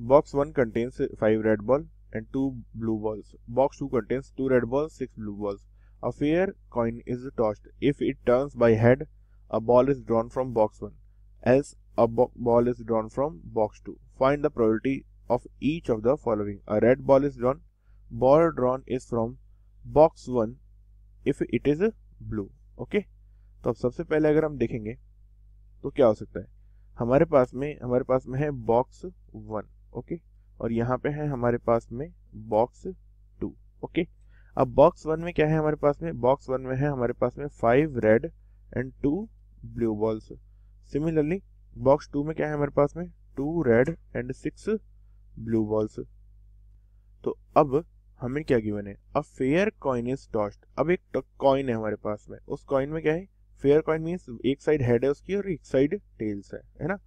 Box 1 contains 5 red ball and 2 blue balls. Box 2 contains 2 red balls, 6 blue balls. A fair coin is tossed. If it turns by head, a ball is drawn from box 1. Else, a ball is drawn from box 2. Find the probability of each of the following. A red ball is drawn. Ball drawn is from box 1 if it is blue. Okay? तो अब सबसे पहले अगर हम देखेंगे तो क्या हो सकता है हमारे पास में हमारे पास में है बॉक्स वन ओके? और यहाँ पे है हमारे पास में बॉक्स टू ओके? अब बॉक्स वन में क्या है हमारे पास में? बॉक्स वन में है हमारे पास में five red and two blue balls similarly box two में क्या है हमारे पास में? Two red and six blue balls तो अब हमें क्या गिवन है? A fair coin is tossed अब एक कॉइन है हमारे पास में। उस कॉइन में क्या है? फेयर कॉइन मीन्स एक साइड हेड है उसकी और एक साइड टेल्स है है ना?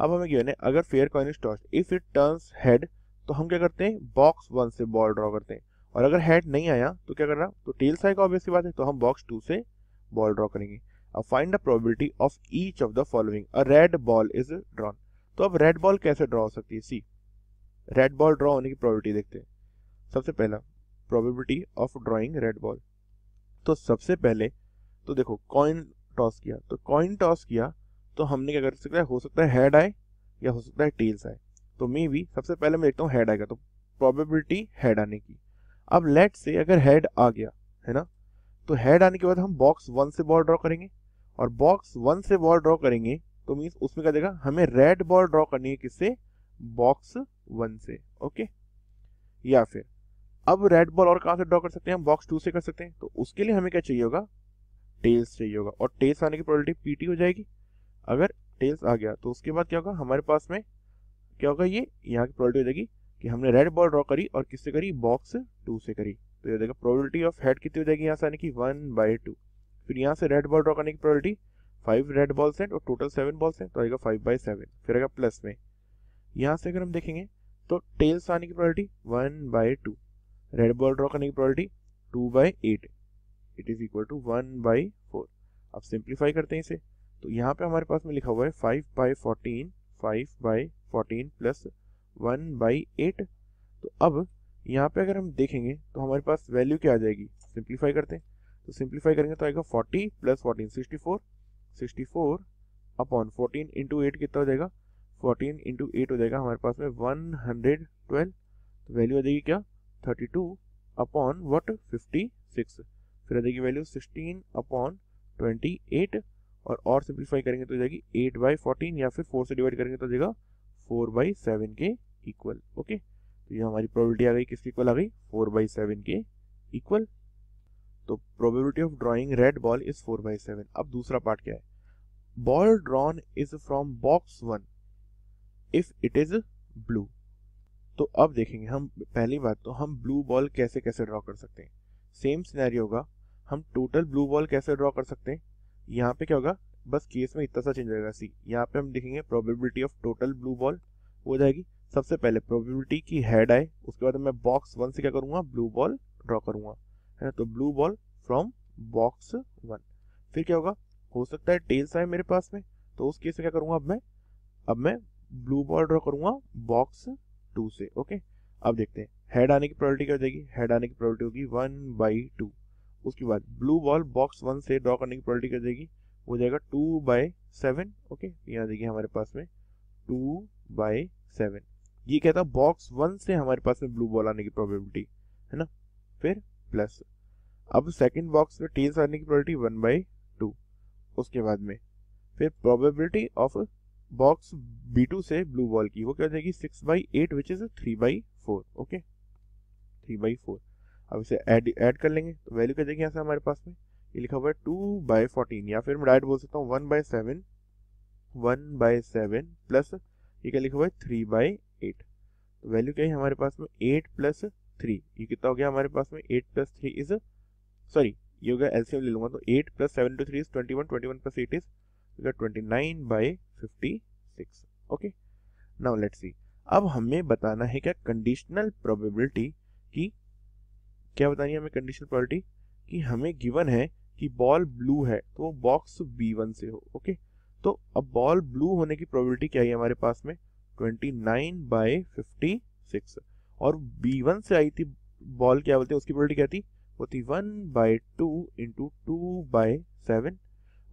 अब हमें गिवन है अगर fair coin is tossed if it turns head तो हम क्या करते हैं? बॉक्स वन से बॉल ड्रॉ करते हैं। और अगर हेड नहीं आया तो क्या करना? तो टेल्स आएगा ऑब्वियसली बात है तो हम बॉक्स टू से बॉल ड्रॉ करेंगे। अब find the probability of each of the following a red ball is drawn तो अब रेड बॉल कैसे ड्रॉ हो सकती है? सी रेड बॉल ड्रॉ होने की प्रोबेबिलिटी देखते हैं। सबसे पहला probability of drawing red ball तो सबसे पहले तो देखो कॉइन टॉस किया। तो कॉइन टॉस किया तो हमने क्या कर सकता है? हो सकता है हेड आए या हो सकता है टेल्स आए। तो मे भी, सबसे पहले मैं देखता हूँ हेड आएगा तो प्रोबेबिलिटी हेड आने की। अब लेट से अगर हेड आ गया, है ना? तो हेड आने के बाद हम बॉक्स वन से बॉल ड्रॉ करेंगे। और बॉक्स वन से बॉल ड्रॉ करेंगे तो मीन्स उसमें क्या देगा? हमें रेड बॉल ड्रॉ करनी है किससे? बॉक्स वन से ओके या फिर, अब रेड बॉल और कहाँ से ड्रॉ कर सकते हैं? हम बॉक्स टू से कर सकते हैं। तो उसके लिए हमें क्या चाहिए होगा? टेल्स चाहिए होगा। और टेल्स आने की प्रोबेबिलिटी पीटी हो जाएगी। अगर टेल्स आ गया तो उसके बाद क्या होगा? हमारे पास में क्या होगा ये? यहाँ की प्रोबेबिलिटी हो जाएगी कि हमने रेड बॉल ड्रॉ करी और किससे करी? बॉक्स टू से करी। तो ये देखा प्रोबेबिलिटी ऑफ़ हेड कितनी हो जाएगी यहाँ से आने की? वन बाई टू फिर यहाँ से रेड बॉल ड्रॉ करने की प्रोबेबिलिटी फाइव रेड बॉल्स हैं और टोटल सेवन बॉल्स हैं तो आएगा फाइव बाई सेवन फिर आएगा प्लस में। यहाँ से अगर हम देखेंगे तो टेल्स आने की probability one by two red ball draw करने की probability two by eight it is equal to one by four अब सिंप्लीफाई करते हैं इसे। तो यहाँ पे हमारे पास में लिखा हुआ है five by fourteen five by fourteen plus one by eight तो अब यहाँ पे अगर हम देखेंगे तो हमारे पास वैल्यू क्या आ जाएगी? सिंप्लीफाई करते हैं। तो सिंप्लीफाई करेंगे तो आएगा forty plus fourteen sixty four sixty four upon fourteen into eight कितना हो जाएगा? फोर्टीन इंटू एट हो जाएगा हमारे पास में वन हंड्रेड ट्वेल्व तो वैल्यू आ जाएगी क्या? Thirty two upon what fifty six फिर आ जाएगी value sixteen upon twenty eight और और सिंप्लीफाई करेंगे तो जाएगी एट बाई फोर्टीन या फिर फोर से डिवाइड करेंगे तो जाएगा फोर बाई सेवन के इक्वल ओके तो ये हमारी प्रोबेबिलिटी आ गई, किसके इक्वल आ गई? फोर बाई सेवन के इक्वल तो probability of drawing red ball is four by seven अब दूसरा पार्ट क्या है? Ball drawn is from box one if it is blue तो अब देखेंगे, हम पहली बात तो हम ब्लू बॉल कैसे कैसे ड्रॉ कर सकते हैं? सेम सिनेरियो होगा। हम टोटल ब्लू बॉल कैसे ड्रॉ कर सकते हैं? यहाँ पे क्या होगा? बस केस में इतना सा चेंज होगा सी यहाँ पे हम देखेंगे probability of total blue ball हो जाएगी। सबसे पहले प्रोबेबिलिटी की हेड आए, उसके बाद मैं बॉक्स वन से क्या करूँगा? ब्लू बॉल ड्रॉ करूँगा। है ना? तो blue ball from box one फिर क्या होगा? हो सकता है टेल्स आए मेरे पास में तो उस केस में क्या करूँगा अब मैं? अब मैं ब्लू बॉल ड्रॉ करूँगा बॉक्स टू से ओके अब देखते हैं। हेड आने की प्रोबेबिलिटी क्या हो जाएगी? हेड आने की प्रोबेबिलिटी होगी वन बाई टू उसके बाद ब्लू बॉल बॉक्स वन से ड्रॉ करने की प्रोबेबिलिटी क्या हो जाएगी? हो जाएगा टू बाई सेवन ओके यहाँ देखिए हमारे पास में टू बाई सेवन ये कहता है बॉक्स वन से हमारे पास में ब्लू बॉल आने की प्रोबेबिलिटी है ना? फिर प्लस अब सेकंड बॉक्स में टेल्स आने की प्रोबेबिलिटी वन बाई टू उसके बाद में फिर probability of box B two से ब्लू बॉल की वो क्या हो जाएगी? Six by eight which is three by four okay three by four अब इसे ऐड ऐड कर लेंगे। तो वैल्यू क्या देखिए यहाँ से हमारे पास में? ये लिखा हुआ है टू बाई फोर्टीन या फिर मैं डायरेक्ट बोल सकता हूँ one by seven one by seven plus ये क्या लिखा हुआ है? थ्री बाई एट तो वैल्यू क्या है हमारे पास में? एट प्लस थ्री ये कितना हो गया हमारे पास में? Eight plus three is sorry ये हो गया एलसीएम ले लूँगा तो eight plus seven two three is twenty one twenty one plus eight is twenty nine by fifty six okay now let's see अब हमें बताना है क्या कंडीशनल प्रोबेबिलिटी की क्या बतानी है हमें कंडीशनल प्रोबेबिलिटी कि हमें गिवन है कि बॉल ब्लू है तो वो बॉक्स बी वन से हो ओके तो अब बॉल ब्लू होने की प्रोबेबिलिटी क्या है हमारे पास में? Twenty nine by fifty six और बी वन से आई थी बॉल क्या बोलते हैं? उसकी प्रोबेबिलिटी क्या थी? वो थी one by two into two by seven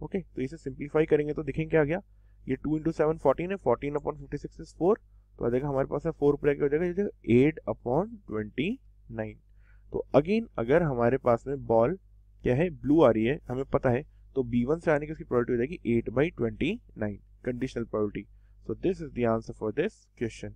okay तो इसे सिंप्लीफाई करेंगे तो देखेंगे क्या गया? ये टू इंटू सेवन फोर्टीन है fourteen upon fifty six is four तो आ जाएगा हमारे पास है फोर ऊपर हो जाएगा एट अपॉन ट्वेंटी नाइन तो अगेन अगर हमारे पास में बॉल क्या है? ब्लू आ रही है, हमें पता है तो बी वन से आने की उसकी प्रोबेबिलिटी हो जाएगी eight by twenty nine conditional probability so this is the answer for this question